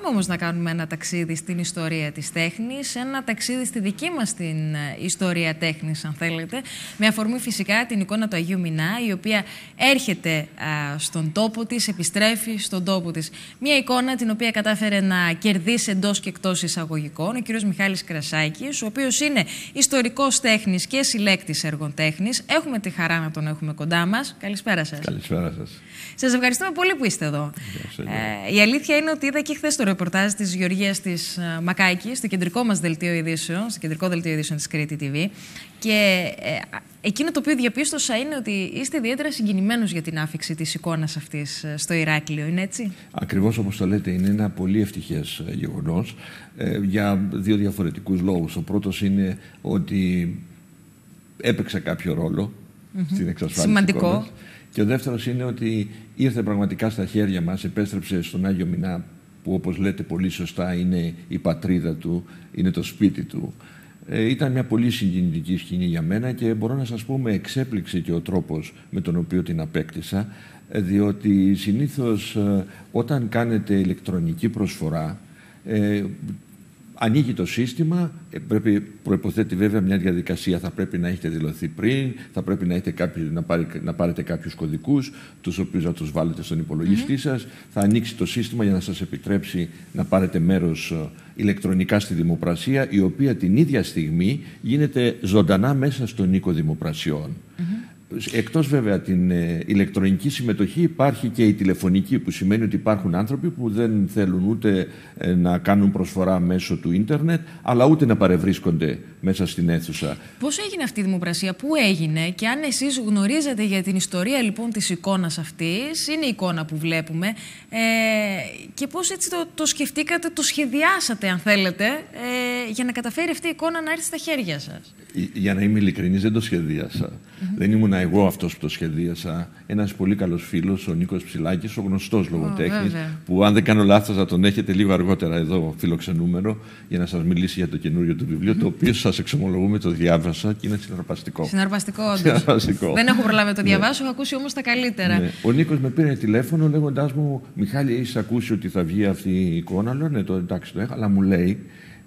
Πάμε όμως να κάνουμε ένα ταξίδι στην ιστορία της τέχνης, ένα ταξίδι στη δική μας την ε, ιστορία τέχνης, αν θέλετε, με αφορμή φυσικά την εικόνα του Αγίου Μινά, η οποία έρχεται στον τόπο της, επιστρέφει στον τόπο της. Μια εικόνα την οποία κατάφερε να κερδίσει εντός και εκτός εισαγωγικών ο κ. Μιχάλης Κρασάκης, ο οποίος είναι ιστορικός τέχνης και συλλέκτης έργων τέχνης. Έχουμε τη χαρά να τον έχουμε κοντά μας. Καλησπέρα σας. Καλησπέρα σας. Σας ευχαριστούμε πολύ που είστε εδώ. Ε, η αλήθεια είναι ότι είδα και χθες το ρεπορτάζ της Γεωργίας της ε, Μακάκης, στο κεντρικό μας δελτίο ειδήσεων, στο κεντρικό δελτίο ειδήσεων της Κρήτη TV. Και ε, εκείνο το οποίο διαπίστωσα είναι ότι είστε ιδιαίτερα συγκινημένος για την άφηξη της εικόνας αυτής ε, στο Ηράκλειο, είναι έτσι; Ακριβώς όπως το λέτε, είναι ένα πολύ ευτυχές γεγονός για δύο διαφορετικούς λόγους. Ο πρώτος είναι ότι έπαιξε κάποιο ρόλο mm -hmm. στην εξασφάλιση. Σημαντικό. Και ο δεύτερος είναι ότι ήρθε πραγματικά στα χέρια μας, επέστρεψε στον Άγιο Μινά, που όπως λέτε πολύ σωστά είναι η πατρίδα του, είναι το σπίτι του. Ε, ήταν μια πολύ συγκινητική σκηνή για μένα και μπορώ να σας πω με εξέπληξε και ο τρόπος με τον οποίο την απέκτησα, ε, διότι συνήθως ε, όταν κάνετε ηλεκτρονική προσφορά ανοίγει το σύστημα, ε, πρέπει, προϋποθέτει βέβαια μια διαδικασία, θα πρέπει να έχετε δηλωθεί πριν, θα πρέπει να, έχετε κάποιο, να, πάρει, να πάρετε κάποιους κωδικούς, τους οποίους να τους βάλετε στον υπολογιστή mm σας, θα ανοίξει το σύστημα για να σας επιτρέψει να πάρετε μέρος ε, ηλεκτρονικά στη δημοπρασία, η οποία την ίδια στιγμή γίνεται ζωντανά μέσα στον οίκο δημοπρασιών. Εκτός βέβαια την ε, ηλεκτρονική συμμετοχή υπάρχει και η τηλεφωνική που σημαίνει ότι υπάρχουν άνθρωποι που δεν θέλουν ούτε ε, να κάνουν προσφορά μέσω του ίντερνετ αλλά ούτε να παρευρίσκονται μέσα στην αίθουσα. Πώς έγινε αυτή η δημοπρασία, πού έγινε και αν εσείς γνωρίζετε για την ιστορία λοιπόν της εικόνας αυτής, είναι η εικόνα που βλέπουμε ε, και πώς έτσι το, το σκεφτήκατε, το σχεδιάσατε αν θέλετε ε, για να καταφέρει αυτή η εικόνα να έρθει στα χέρια σας; Για να είμαι ειλικρινής δεν το σχεδίασα. Δεν ήμουν εγώ αυτός που το σχεδίασα. Ένας πολύ καλός φίλος, ο Νίκος Ψηλάκης, ο γνωστός λογοτέχνης, που αν δεν κάνω λάθος θα τον έχετε λίγο αργότερα εδώ φιλοξενούμενο για να σας μιλήσει για το καινούριο του βιβλίο, το οποίο σας εξομολογούμε το διάβασα και είναι συναρπαστικό. Συναρπαστικό, όντως. δεν έχω προλάβει να το ναι. διαβάσω, έχω ακούσει όμως τα καλύτερα. Ναι. Ο Νίκος με πήρε τηλέφωνο λέγοντάς μου «Μιχάλη, έχεις ακούσει ότι θα βγει αυτή η εικόνα» Λέω «Ναι, το εντάξει το έχω», αλλά μου λέει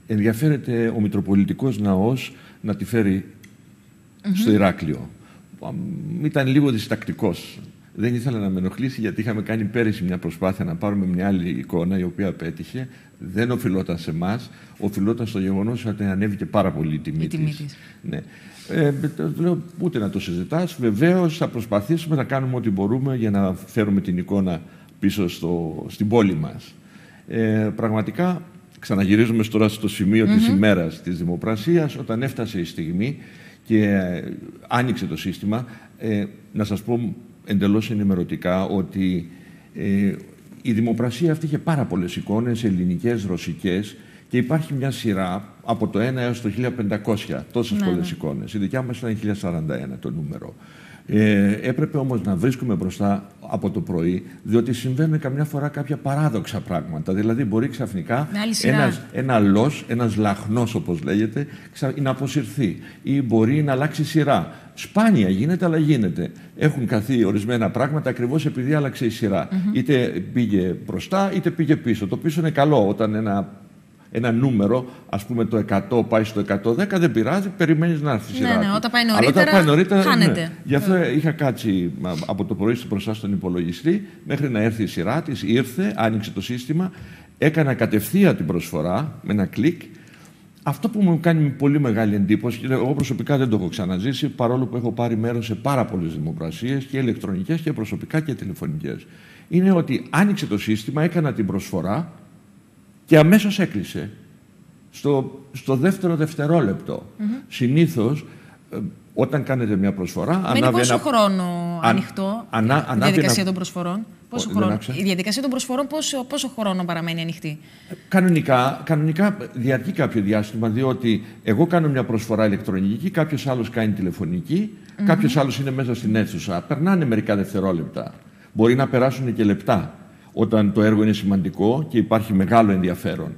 ενδιαφέρεται ο Μητροπολιτικός Ναός να τη φέρει στο Ηράκλειο ήταν λίγο διστακτικός. Δεν ήθελα να με ενοχλήσει γιατί είχαμε κάνει πέρυσι μια προσπάθεια να πάρουμε μια άλλη εικόνα η οποία πέτυχε. Δεν οφειλόταν σε εμάς, οφειλόταν στο γεγονός ότι ανέβηκε πάρα πολύ η τιμή, της. Ναι. Ε, λέω ούτε να το συζητάς. Βεβαίως θα προσπαθήσουμε να κάνουμε ό,τι μπορούμε για να φέρουμε την εικόνα πίσω στο, στην πόλη μας. Ε, πραγματικά ξαναγυρίζουμε τώρα στο σημείο mm -hmm. της ημέρας της δημοπρασίας όταν έφτασε η στιγμή και ε, άνοιξε το σύστημα. Ε, να σας πω εντελώς ενημερωτικά ότι ε, η δημοπρασία αυτή είχε πάρα πολλές εικόνες, ελληνικές, ρωσικές και υπάρχει μια σειρά από το 1 έως το 1500, τόσες ναι, πολλές ναι. εικόνες. Η δικιά μας ήταν 1041 το νούμερο. Ε, έπρεπε όμως να βρίσκουμε μπροστά από το πρωί, διότι συμβαίνουν καμιά φορά κάποια παράδοξα πράγματα. Δηλαδή μπορεί ξαφνικά ένας, ένα λος, ένας λαχνός όπως λέγεται, να αποσυρθεί ή μπορεί να αλλάξει σειρά. Σπάνια γίνεται, αλλά γίνεται. Έχουν καθεί ορισμένα πράγματα ακριβώς επειδή άλλαξε η σειρά. Είτε πήγε μπροστά, είτε πήγε πίσω. Το πίσω είναι καλό όταν ένα ένα νούμερο, ας πούμε το 100 πάει στο 110, δεν πειράζει, περιμένεις να έρθει η σειρά. Ναι, ναι, όταν πάει νωρίτερα, Αλλά όταν πάει νωρίτερα χάνεται. Ναι. Γι' αυτό yeah. είχα κάτσει από το πρωί μπροστά στον υπολογιστή μέχρι να έρθει η σειρά της. Ήρθε, άνοιξε το σύστημα, έκανα κατευθείαν την προσφορά με ένα κλικ. Αυτό που μου κάνει πολύ μεγάλη εντύπωση, και εγώ προσωπικά δεν το έχω ξαναζήσει, παρόλο που έχω πάρει μέρος σε πάρα πολλές δημοπρασίες και ηλεκτρονικές και προσωπικά και τηλεφωνικές, είναι ότι άνοιξε το σύστημα, έκανα την προσφορά και αμέσως έκλεισε. Στο, στο δεύτερο δευτερόλεπτο. Mm -hmm. Συνήθως, ε, όταν κάνετε μια προσφορά... Μένει ανάβει πόσο ένα... χρόνο ανοιχτό η διαδικασία των προσφορών; Πόσο χρόνο... Η διαδικασία των προσφορών πόσο, πόσο χρόνο παραμένει ανοιχτή; Κανονικά, κανονικά διαρκεί κάποιο διάστημα, διότι εγώ κάνω μια προσφορά ηλεκτρονική, κάποιος άλλος κάνει τηλεφωνική, mm -hmm. κάποιος άλλος είναι μέσα στην αίθουσα. Περνάνε μερικά δευτερόλεπτα. Μπορεί να περάσουν και λεπτά όταν το έργο είναι σημαντικό και υπάρχει μεγάλο ενδιαφέρον.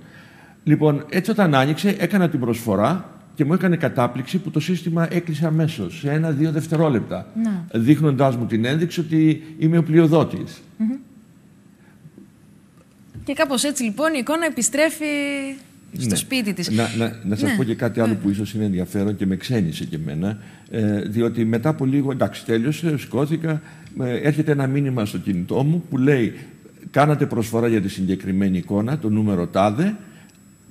Λοιπόν, έτσι όταν άνοιξε, έκανα την προσφορά και μου έκανε κατάπληξη που το σύστημα έκλεισε αμέσως σε ένα-δύο δευτερόλεπτα. Δείχνοντάς μου την ένδειξη ότι είμαι ο πλειοδότης. Και κάπως έτσι λοιπόν η εικόνα επιστρέφει στο Ναι. σπίτι της. Να, να, να σας Ναι. πω και κάτι άλλο που ίσως είναι ενδιαφέρον και με ξένησε και εμένα. Ε, διότι μετά από λίγο, εντάξει τέλειωσε, σηκώθηκα, ε, έρχεται ένα μήνυμα στο κινητό μου που λέει κάνατε προσφορά για τη συγκεκριμένη εικόνα, το νούμερο τάδε,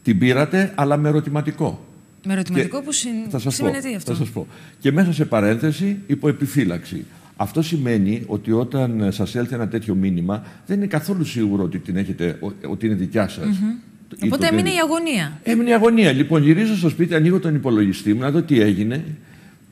την πήρατε αλλά με ερωτηματικό. Με ερωτηματικό Και που συν... θα σας σημαίνει πω, τι αυτό. Θα σας πω. Και μέσα σε παρένθεση υπό επιφύλαξη. Αυτό σημαίνει ότι όταν σας έλθει ένα τέτοιο μήνυμα δεν είναι καθόλου σίγουρο ότι, την έχετε, ο- ότι είναι δικιά σας. Ή το Οπότε έμεινε δεν- η αγωνία. Έμεινε η αγωνία. Λοιπόν, γυρίζω στο σπίτι, ανοίγω τον υπολογιστή μου να δω τι έγινε.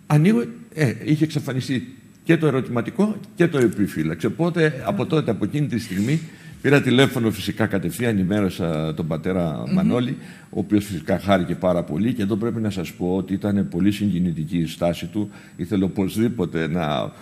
Ανοίγω, ε, είχε εξαφανιστεί και το ερωτηματικό και το επιφύλαξη. Οπότε από τότε, από εκείνη τη στιγμή, πήρα τηλέφωνο φυσικά κατευθείαν, ενημέρωσα τον πατέρα Μανώλη, ο οποίος φυσικά χάρηκε πάρα πολύ και εδώ πρέπει να σας πω ότι ήταν πολύ συγκινητική η στάση του. Ήθελε οπωσδήποτε να,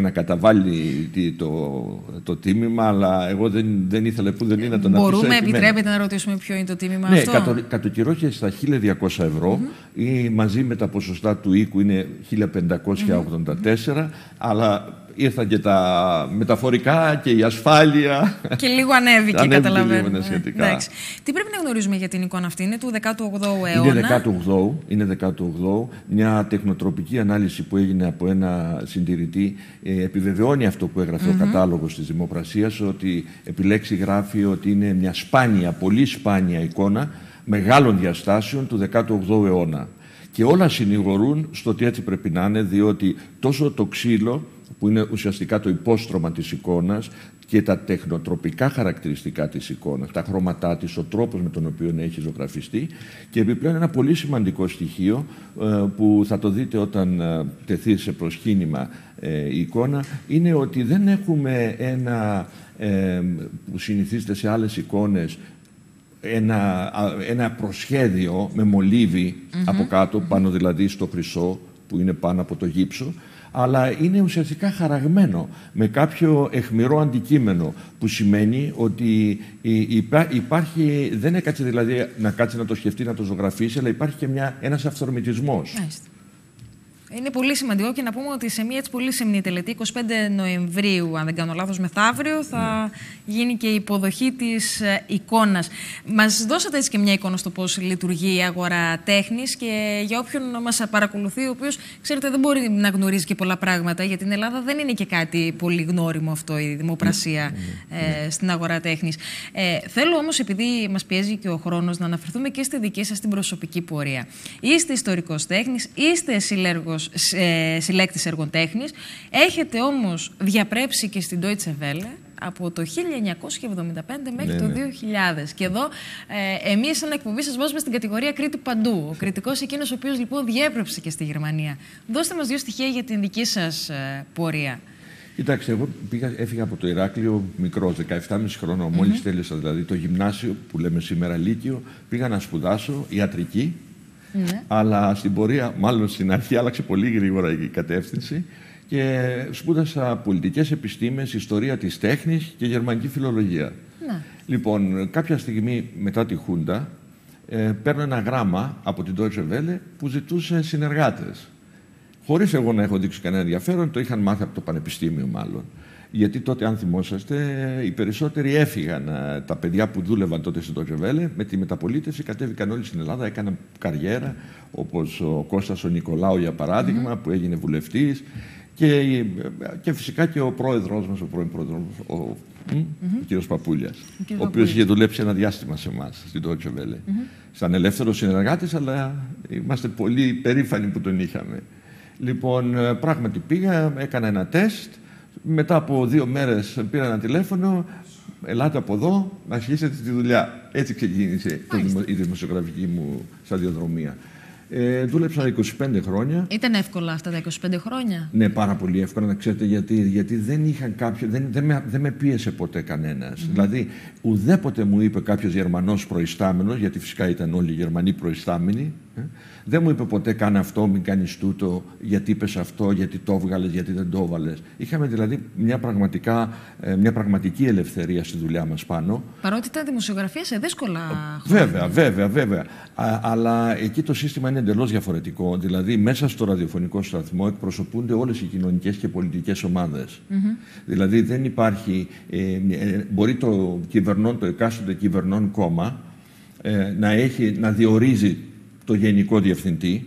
να καταβάλει τι- το, το τίμημα, αλλά εγώ δεν, δεν ήθελα που δεν είναι να τον αφήσω Μπορούμε, εκεί μένει. επιτρέπετε να ρωτήσουμε ποιο είναι το τίμημα Ναι, αυτό; κατο, κατοκυρώθηκε στα 1.200 ευρώ ή μαζί με τα ποσοστά του οίκου είναι 1.584, αλλά ήρθαν και τα μεταφορικά και η ασφάλεια. Και λίγο ανέβηκε, Ανέβηκε καταλαβαίνω. λίγο, ναι, σχετικά. Εντάξει. Τι πρέπει να γνωρίζουμε για την εικόνα αυτή, είναι του 18ου αιώνα; Είναι 18, είναι 18, μια τεχνοτροπική ανάλυση που έγινε από ένα συντηρητή ε, επιβεβαιώνει αυτό που έγραφε ο κατάλογος της Δημοπρασίας ότι επιλέξει γράφει ότι είναι μια σπάνια, πολύ σπάνια εικόνα μεγάλων διαστάσεων του 18ου αιώνα. Και όλα συνηγορούν στο ότι έτσι πρέπει να είναι, διότι τόσο το ξύλο, που είναι ουσιαστικά το υπόστρωμα της εικόνας, και τα τεχνοτροπικά χαρακτηριστικά της εικόνας, τα χρώματά της, ο τρόπος με τον οποίο έχει ζωγραφιστεί. Και επιπλέον ένα πολύ σημαντικό στοιχείο ε, που θα το δείτε όταν ε, τεθεί σε προσκύνημα ε, η εικόνα είναι ότι δεν έχουμε ένα ε, που συνηθίζεται σε άλλες εικόνες ένα, α, ένα προσχέδιο με μολυβι από κάτω, πάνω δηλαδή στο χρυσό που είναι πάνω από το γύψο, αλλά είναι ουσιαστικά χαραγμένο με κάποιο εχμηρό αντικείμενο που σημαίνει ότι η- υπά- υπάρχει, δεν έκατσε δηλαδή να κάτσει να το σκεφτεί, να το ζωγραφίσει, αλλά υπάρχει και μια, ένας αυθορμητισμός. Μάλιστα. Είναι πολύ σημαντικό και να πούμε ότι σε μια έτσι πολύ σεμνή τελετή, 25 Νοεμβρίου, αν δεν κάνω λάθος, μεθαύριο, θα γίνει και η υποδοχή της ε, εικόνας. Μας δώσατε έτσι και μια εικόνα στο πώς λειτουργεί η αγορά τέχνης και για όποιον μας παρακολουθεί, ο οποίος, ξέρετε, δεν μπορεί να γνωρίζει και πολλά πράγματα, γιατί την Ελλάδα δεν είναι και κάτι πολύ γνώριμο αυτό, η δημοπρασία ε, στην αγορά τέχνης. Ε, θέλω όμως, επειδή μας πιέζει και ο χρόνος, να αναφερθούμε και στη δική σας την προσωπική πορεία. Είστε ιστορικός τέχνης, είστε συλλέργος, ε, συλλέκτης έργων τέχνης, έχετε όμως διαπρέψει και στην Deutsche Welle από το 1975 μέχρι Ναι, το ναι. 2000. Και εδώ ε, εμείς σαν εκπομπή σας βάζουμε στην κατηγορία Κρήτη παντού. Ο κριτικός εκείνος ο οποίος λοιπόν διέπρεψε και στη Γερμανία. Δώστε μας δύο στοιχεία για την δική σας ε, πορεία. Κοιτάξτε, εγώ πήγα, έφυγα από το Ηράκλειο μικρός, 17,5 χρονών. Μόλις τέλειωσα δηλαδή το γυμνάσιο που λέμε σήμερα Λύκειο, πήγα να σπουδάσω ιατρική. Ναι. Αλλά στην πορεία, μάλλον στην αρχή, άλλαξε πολύ γρήγορα η κατεύθυνση και σπούδασα πολιτικές επιστήμες, ιστορία της τέχνης και γερμανική φιλολογία. Ναι. Λοιπόν, κάποια στιγμή μετά τη Χούντα, ε, παίρνω ένα γράμμα από την Deutsche Welle που ζητούσε συνεργάτες. Χωρίς εγώ να έχω δείξει κανένα ενδιαφέρον, το είχαν μάθει από το πανεπιστήμιο μάλλον. Γιατί τότε, αν θυμόσαστε, οι περισσότεροι έφυγαν. ε, Τα παιδιά που δούλευαν τότε στην Deutsche Welle, με τη μεταπολίτευση κατέβηκαν όλοι στην Ελλάδα, έκαναν καριέρα, όπως ο Κώστας ο Νικολάου για παράδειγμα, που έγινε βουλευτής. Και, και φυσικά και ο πρόεδρος μας, ο πρώην πρόεδρος, ο, μ, ο κύριος Παπούλιας, ο, κύριος οποίος Παπούλιας. είχε δουλέψει ένα διάστημα σε εμάς στην Deutsche Welle. Σαν ελεύθερος συνεργάτης, αλλά είμαστε πολύ περήφανοι που τον είχαμε. Λοιπόν, ε, πράγματι πήγα, έκανα ένα τεστ. Μετά από δύο μέρες πήρα ένα τηλέφωνο. Ελάτε από εδώ, να αρχίσετε τη δουλειά. Έτσι ξεκίνησε το δημο- η δημοσιογραφική μου σταδιοδρομία. Ε, δούλεψα 25 χρόνια. Ήταν εύκολα αυτά τα 25 χρόνια; Ναι, πάρα πολύ εύκολα να ξέρετε γιατί. Γιατί δεν είχαν κάποιο. Δεν, δεν, με, δεν με πίεσε ποτέ κανένας. Δηλαδή, ουδέποτε μου είπε κάποιος Γερμανός προϊστάμενος, γιατί φυσικά ήταν όλοι οι Γερμανοί προϊστάμενοι, Ε; Δεν μου είπε ποτέ κάνε αυτό, μην κάνεις τούτο, γιατί είπες αυτό, γιατί το έβγαλες, γιατί δεν το έβαλες. Είχαμε δηλαδή μια, πραγματικά, ε, μια πραγματική ελευθερία στη δουλειά μας πάνω. Παρότι ήταν δημοσιογραφία σε δύσκολα χρόνια. Βέβαια, βέβαια, βέβαια. Α, αλλά εκεί το σύστημα είναι εντελώς διαφορετικό. Δηλαδή, μέσα στο ραδιοφωνικό σταθμό εκπροσωπούνται όλες οι κοινωνικές και πολιτικές ομάδες. Mm -hmm. Δηλαδή, δεν υπάρχει. Ε, ε, μπορεί το κυβερνών, το εκάστοτε κυβερνών κόμμα ε, να, έχει, να διορίζει το γενικό διευθυντή.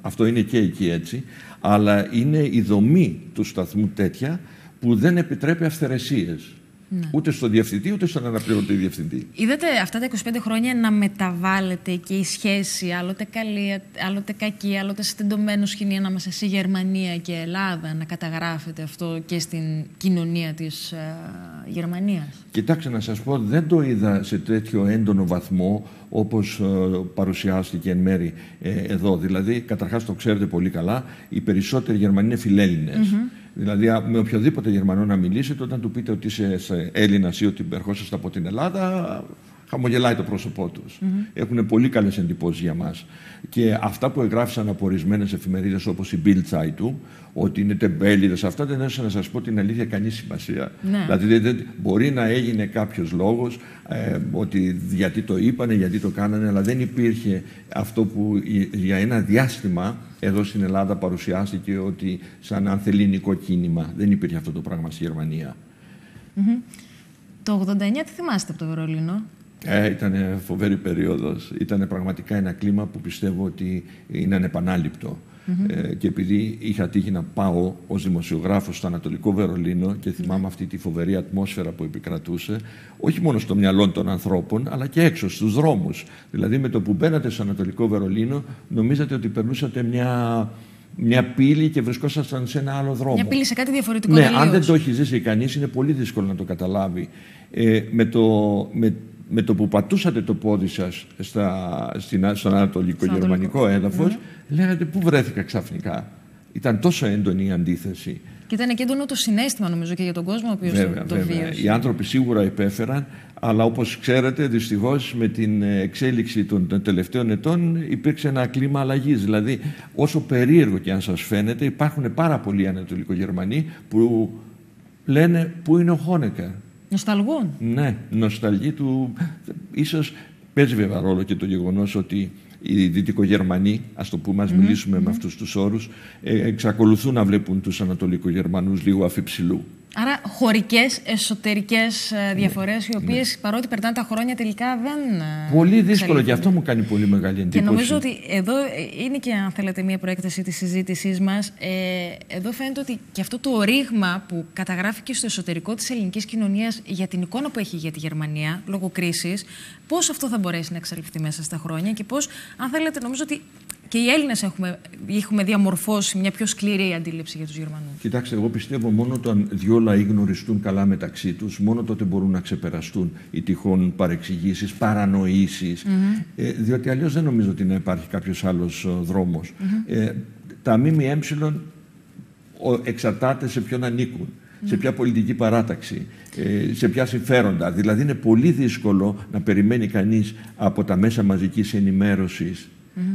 Αυτό είναι και εκεί έτσι. Αλλά είναι η δομή του σταθμού τέτοια που δεν επιτρέπει αυθαιρεσίες. Ναι. Ούτε στο διευθυντή, ούτε στον αναπληρωτή διευθυντή. Είδατε αυτά τα 25 χρόνια να μεταβάλλεται και η σχέση άλλοτε καλή, άλλοτε κακή, άλλοτε στεντωμένο σκηνή ανάμεσα σε Γερμανία και Ελλάδα, να καταγράφεται αυτό και στην κοινωνία της ε, Γερμανίας; Κοιτάξτε να σας πω, δεν το είδα σε τέτοιο έντονο βαθμό όπως ε, παρουσιάστηκε εν μέρη ε, εδώ. Δηλαδή, καταρχάς το ξέρετε πολύ καλά, οι περισσότεροι Γερμανοί είναι φιλέλληνες. Δηλαδή, με οποιοδήποτε Γερμανό να μιλήσετε, όταν του πείτε ότι είσαι Έλληνας ή ότι ερχόσαστε από την Ελλάδα, χαμογελάει το πρόσωπό τους. Mm Έχουν πολύ καλές εντυπώσεις για μας. Και αυτά που εγγράφησαν από ορισμένες εφημερίδες όπως η Bild Zeitung, ότι είναι τεμπέληδες, αυτά δεν έδωσαν να σας πω την αλήθεια κανείς σημασία. Ναι. Δηλαδή, δεν, μπορεί να έγινε κάποιος λόγος, ε, ότι γιατί το είπανε, γιατί το κάνανε, αλλά δεν υπήρχε αυτό που για ένα διάστημα εδώ στην Ελλάδα παρουσιάστηκε ότι σαν ανθεληνικό κίνημα. Δεν υπήρχε αυτό το πράγμα στη Γερμανία. Το 89 τι θυμάστε από το Βερολίνο; Ε, ήταν φοβερή περίοδος. Ήταν πραγματικά ένα κλίμα που πιστεύω ότι είναι ανεπανάληπτο. Ε, και επειδή είχα τύχει να πάω ως δημοσιογράφος στο Ανατολικό Βερολίνο και θυμάμαι αυτή τη φοβερή ατμόσφαιρα που επικρατούσε, όχι μόνο στο μυαλό των ανθρώπων, αλλά και έξω στους δρόμους. Δηλαδή με το που μπαίνατε στο Ανατολικό Βερολίνο, νομίζατε ότι περνούσατε μια, μια πύλη και βρισκόσασταν σε ένα άλλο δρόμο. Μια πύλη σε κάτι διαφορετικό. Ναι, αν δεν το έχεις ζήσει κανείς, είναι πολύ δύσκολο να το καταλάβει. Ε, με, το, με με το που πατούσατε το πόδι σας στα, στην, στον ανατολικό γερμανικό έδαφος, ναι. λέγατε πού βρέθηκα ξαφνικά; Ήταν τόσο έντονη η αντίθεση. Και ήταν και έντονο το συνέστημα νομίζω και για τον κόσμο ο οποίος βέβαια, το, το βίωσε. Οι άνθρωποι σίγουρα υπέφεραν, αλλά όπως ξέρετε δυστυχώς με την εξέλιξη των τελευταίων ετών υπήρξε ένα κλίμα αλλαγής. Δηλαδή όσο περίεργο και αν σας φαίνεται υπάρχουν πάρα πολλοί Ανατολικογερμανοί που λένε πού είναι ο Χόνεκερ. Νοσταλγούν. Ναι, νοσταλγεί του. Ίσως παίζει βέβαια ρόλο και το γεγονός ότι οι Δυτικογερμανοί, ας το πούμε, ας μιλήσουμε με αυτούς τους όρους, ε, εξακολουθούν να βλέπουν τους Ανατολικογερμανούς λίγο αφιψηλού. Άρα χωρικές, εσωτερικές ε, διαφορές, ναι. οι οποίες ναι. παρότι περνάνε τα χρόνια τελικά δεν. Ε, πολύ δύσκολο και αυτό μου κάνει πολύ μεγάλη εντύπωση. Και νομίζω ότι εδώ είναι και, αν θέλετε, μια προέκταση της συζήτησής μας. Ε, εδώ φαίνεται ότι και αυτό το ρήγμα που καταγράφηκε στο εσωτερικό της ελληνικής κοινωνίας για την εικόνα που έχει για τη Γερμανία λόγω κρίσης, πώς αυτό θα μπορέσει να εξαλειφθεί μέσα στα χρόνια και πώς, αν θέλετε, νομίζω ότι και οι Έλληνες έχουμε, έχουμε διαμορφώσει μια πιο σκληρή αντίληψη για τους Γερμανούς. Κοιτάξτε, εγώ πιστεύω μόνο όταν δύο λαοί γνωριστούν καλά μεταξύ τους, μόνο τότε μπορούν να ξεπεραστούν οι τυχόν παρεξηγήσεις, παρανοήσεις. Mm ε, διότι αλλιώς δεν νομίζω ότι να υπάρχει κάποιος άλλος ε, δρόμος. ε, τα ΜΜΕ εξαρτάται σε ποιον ανήκουν σε ποια πολιτική παράταξη, ε, σε ποια συμφέροντα. Δηλαδή είναι πολύ δύσκολο να περιμένει κανείς από τα μέσα μαζικής ενημέρωσης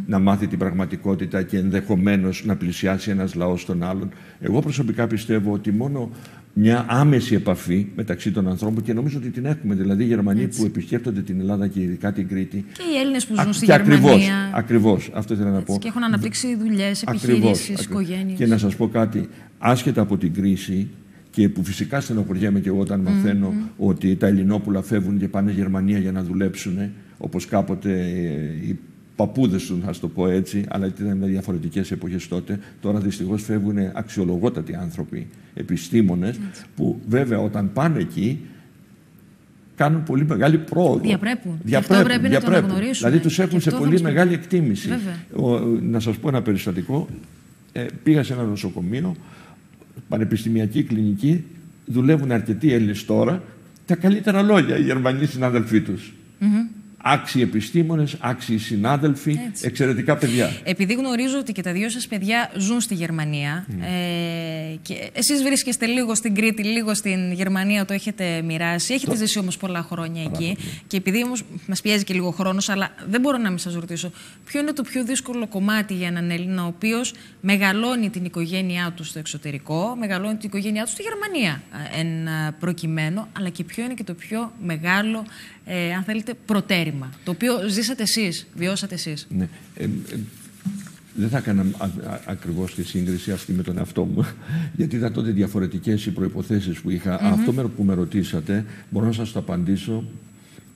να μάθει την πραγματικότητα και ενδεχομένως να πλησιάσει ένας λαός τον άλλον. Εγώ προσωπικά πιστεύω ότι μόνο μια άμεση επαφή μεταξύ των ανθρώπων και νομίζω ότι την έχουμε. Δηλαδή οι Γερμανοί που επισκέπτονται την Ελλάδα και ειδικά την Κρήτη. Και οι Έλληνες που ζουν στη Γερμανία. Ακριβώς. Ακριβώς, αυτό ήθελα να πω. Και έχουν αναπτύξει δουλειές, επιχειρήσεις, οικογένειες. Και να σας πω κάτι. Άσχετα από την κρίση, και που φυσικά στενοχωριέμαι και εγώ όταν μαθαίνω ότι τα Ελληνόπουλα φεύγουν και πάνε Γερμανία για να δουλέψουν, όπως κάποτε ε, οι παππούδες του, ας το πω έτσι, αλλά ήταν με διαφορετικές εποχές τότε. Τώρα δυστυχώς φεύγουν αξιολογότατοι άνθρωποι, επιστήμονες, που βέβαια όταν πάνε εκεί κάνουν πολύ μεγάλη πρόοδο. Διαπρέπουν. Διαπρέπουν. αυτό πρέπει διαπρέπουν. να το αναγνωρίσουμε. Δηλαδή τους έχουν σε πολύ μεγάλη εκτίμηση. Ο, να σας πω ένα περιστατικό. Ε, πήγα σε ένα νοσοκομείο, πανεπιστημιακή κλινική, δουλεύουν αρκετοί Έλληνες τώρα. Τα καλύτερα λόγια οι Γερμανοί συνάδελφοί τους. Άξιοι επιστήμονες, άξιοι συνάδελφοι, Έτσι. εξαιρετικά παιδιά. Επειδή γνωρίζω ότι και τα δύο σας παιδιά ζουν στη Γερμανία ε, και εσείς βρίσκεστε λίγο στην Κρήτη, λίγο στην Γερμανία, το έχετε μοιράσει. Έχετε ζήσει όμως πολλά χρόνια εκεί. Και επειδή όμως μας πιέζει και λίγο χρόνος, αλλά δεν μπορώ να μην σας ρωτήσω, ποιο είναι το πιο δύσκολο κομμάτι για έναν Έλληνα ο οποίος μεγαλώνει την οικογένειά του στο εξωτερικό, μεγαλώνει την οικογένειά του στη Γερμανία ε, εν ε, προκειμένου, αλλά και ποιο είναι και το πιο μεγάλο, ε, αν θέλετε, προτέρημα, το οποίο ζήσατε εσείς, βιώσατε εσείς. Ναι. Ε, ε, δεν θα έκανα α- α- ακριβώς τη σύγκριση αυτή με τον εαυτό μου, γιατί ήταν τότε διαφορετικές οι προϋποθέσεις που είχα. Αυτό με- που με ρωτήσατε, μπορώ να σας το απαντήσω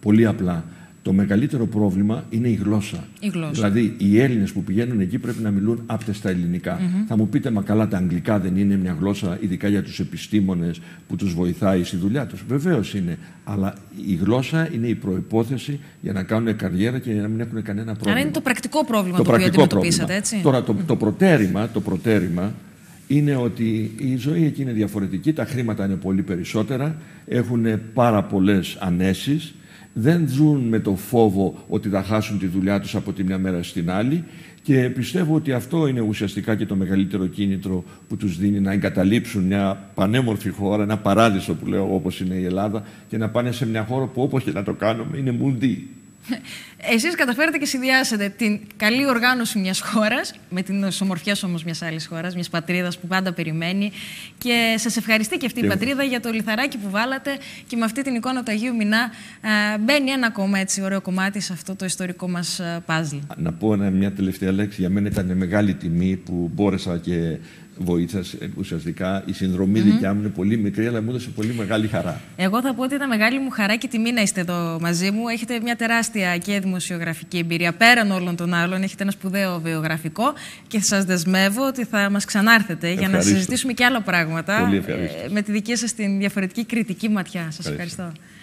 πολύ απλά. Το μεγαλύτερο πρόβλημα είναι η γλώσσα. Η γλώσσα. Δηλαδή, οι Έλληνες που πηγαίνουν εκεί πρέπει να μιλούν άπτεστα ελληνικά. Θα μου πείτε, μα καλά, τα αγγλικά δεν είναι μια γλώσσα, ειδικά για τους επιστήμονες που τους βοηθάει στη δουλειά τους. Βεβαίως είναι. Αλλά η γλώσσα είναι η προϋπόθεση για να κάνουν καριέρα και για να μην έχουν κανένα πρόβλημα Άρα είναι το πρακτικό πρόβλημα το το, οποίο πρακτικό αντιμετωπίσατε, πρόβλημα. έτσι. Τώρα το, το, προτέρημα, το προτέρημα είναι ότι η ζωή εκεί είναι διαφορετική, τα χρήματα είναι πολύ περισσότερα, έχουν πάρα πολλές ανέσεις, δεν ζουν με το φόβο ότι θα χάσουν τη δουλειά τους από τη μια μέρα στην άλλη και πιστεύω ότι αυτό είναι ουσιαστικά και το μεγαλύτερο κίνητρο που τους δίνει να εγκαταλείψουν μια πανέμορφη χώρα, ένα παράδεισο που λέω όπως είναι η Ελλάδα και να πάνε σε μια χώρα που όπως και να το κάνουμε είναι μουντή. Εσείς καταφέρετε και συνδυάσετε την καλή οργάνωση μιας χώρας με την ομορφιάς όμως μιας άλλης χώρας, μιας πατρίδας που πάντα περιμένει και σας ευχαριστεί και αυτή Και η εγώ. πατρίδα για το λιθαράκι που βάλατε και με αυτή την εικόνα του Αγίου Μινά α, μπαίνει ένα ακόμα έτσι ωραίο κομμάτι σε αυτό το ιστορικό μας α, παζλ. Να πω ένα- μια τελευταία λέξη. Για μένα ήταν μεγάλη τιμή που μπόρεσα και βοήθησα ε, ουσιαστικά. Η συνδρομή δικιά μου είναι πολύ μικρή, αλλά μου έδωσε πολύ μεγάλη χαρά. Εγώ θα πω ότι ήταν μεγάλη μου χαρά και τιμή να είστε εδώ μαζί μου. Έχετε μια τεράστια και δημοσιογραφική εμπειρία πέραν όλων των άλλων. Έχετε ένα σπουδαίο βιογραφικό και σας δεσμεύω ότι θα μας ξανάρθετε για να Ευχαρίστω. συζητήσουμε και άλλα πράγματα Πολύ ευχαρίστω. ε, με τη δική σας την διαφορετική κριτική ματιά. Σας Ευχαριστώ. ευχαριστώ.